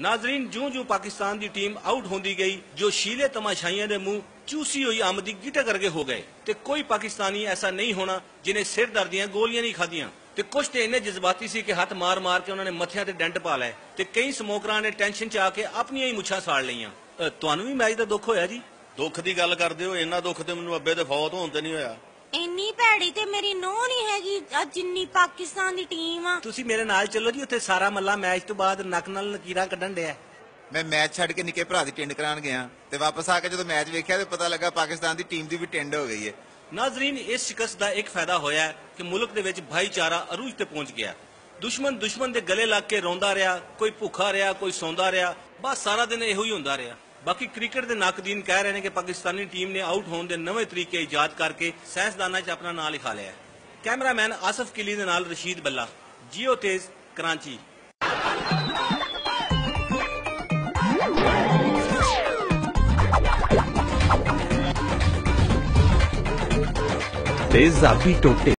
ਨਾਜ਼ਰੀਨ ਜੂੰ-ਜੂੰ ਪਾਕਿਸਤਾਨ ਦੀ team out ਹੁੰਦੀ ਗਈ, ਜੋ ਸ਼ੀਲੇ ਤਮਾਸ਼ਾਈਆਂ ਦੇ ਮੂੰਹ ਚੂਸੀ ਹੋਈ ਅੰਬ ਗਿਟਾ ਕਰਕੇ ਹੋ ਗਏ। ਤੇ ਕੋਈ ਪਾਕਿਸਤਾਨੀ ਐਸਾ ਨਹੀਂ ਹੋਣਾ ਜਿਨੇ ਸਿਰ ਦਰਦ ਗੋਲੀਆਂ ਨਹੀਂ ਖਾਧੀਆਂ। ਤੇ ਕੁਝ ਤੇ ਇੰਨੇ ਜਜ਼ਬਾਤੀ ਸੀ ਕਿ ਹੱਥ ਮਾਰ-ਮਾਰ ਕੇ ਉਹਨਾਂ ਨੇ ਮੱਥਿਆਂ ਤੇ ਡੈਂਟ ਪਾ ਲਏ। ਤੇ ਕਈ ਸਮੋਕਰਾਂ ਨੇ ਟੈਨਸ਼ਨ ਚ ਆ ਕੇ ਆਪਣੀਆਂ ਹੀ ਮੁੱਛਾਂ ਸਾੜ ਲਈਆਂ। ਤੁਹਾਨੂੰ ਵੀ ਮੈਚ ਦਾ ਦੁੱਖ ਹੋਇਆ ਜੀ? ਦੁੱਖ ਦੀ ਗੱਲ ਕਰਦੇ ਹੋ, ਇੰਨਾ ਦੁੱਖ ਤੇ ਮੈਨੂੰ ਅੱਬੇ ਦੇ ਫੌਤ ਹੋਣ ਤੇ ਨਹੀਂ ਹੋਇਆ। ਇੰਨੀ ਭੈੜੀ ਤੇ ਮੇਰੀ ਨੋਹ ਨਹੀਂ ਹੈਗੀ ਆਹ ਜਿੰਨੀ ਪਾਕਿਸਤਾਨ ਦੀ ਟੀਮ ਆ। ਤੁਸੀਂ ਮੇਰੇ ਨਾਲ ਚੱਲੋ ਜੀ ਉੱਥੇ ਸਾਰਾ ਮੱਲਾ ਮੈਚ ਤੋਂ ਬਾਅਦ ਨੱਕ ਨਾਲ ਲਕੀਰਾਂ ਕੱਢਣ ਡਿਆ। ਮੈਂ ਮੈਚ ਛੱਡ ਕੇ ਨਿੱਕੇ ਭਰਾ ਦੀ ਟਿੰਡ ਕਰਾਉਣ ਗਿਆ ਤੇ ਵਾਪਸ ਆ ਕੇ ਜਦੋਂ ਮੈਚ ਵੇਖਿਆ ਤੇ ਪਤਾ ਲੱਗਾ ਪਾਕਿਸਤਾਨ ਦੀ ਟੀਮ ਦੀ ਵੀ ਟਿੰਡ ਹੋ ਗਈ ਹੈ ਨਾਜ਼ਰੀਨ ਇਸ ਸ਼ਿਕਸਤ ਦਾ ਇੱਕ ਫਾਇਦਾ ਹੋਇਆ ਹੈ ਕਿ ਮੁਲਕ ਦੇ ਵਿੱਚ ਭਾਈਚਾਰਾ ਅਰੂਜ ਤੇ ਪਹੁੰਚ ਗਿਆ। ਦੁਸ਼ਮਣ ਦੁਸ਼ਮਣ ਦੇ ਗਲੇ ਲੱਗ ਕੇ ਰੋਂਦਾ ਰਿਹਾ ਕੋਈ ਭੁੱਖਾ ਰਿਹਾ ਕੋਈ ਸੌਂਦਾ ਰਿਹਾ ਬਸ ਸਾਰਾ ਦਿਨ ਇਹੋ ਹੀ ਹੁੰਦਾ ਰਿਹਾ। ਬਾਕੀ ਕ੍ਰਿਕਟ ਦੇ ਨਾਕਦੀਨ ਕਹਿ ਰਹੇ ਨੇ ਕਿ ਪਾਕਿਸਤਾਨੀ ਟੀਮ ਨੇ ਆਊਟ ਹੋਣ ਦੇ ਨਵੇਂ ਤਰੀਕੇ ਇਜਾਦ ਕਰਕੇ ਸਾਇੰਸਦਾਨਾਂ 'ਚ ਆਪਣਾ ਨਾਂ ਲਿਖਾ ਲਿਆ ਹੈ। ਕੈਮਰਾਮੈਨ ਆਸਫ ਕਿਲੀ ਦੇ ਨਾਲ ਰਸ਼ੀਦ ਬੱਲਾ, ਜੀਓ ਤੇਜ਼, ਕਰਾਚੀ। ਤੇਜ਼ਾਬੀ ਟੋਟੇ।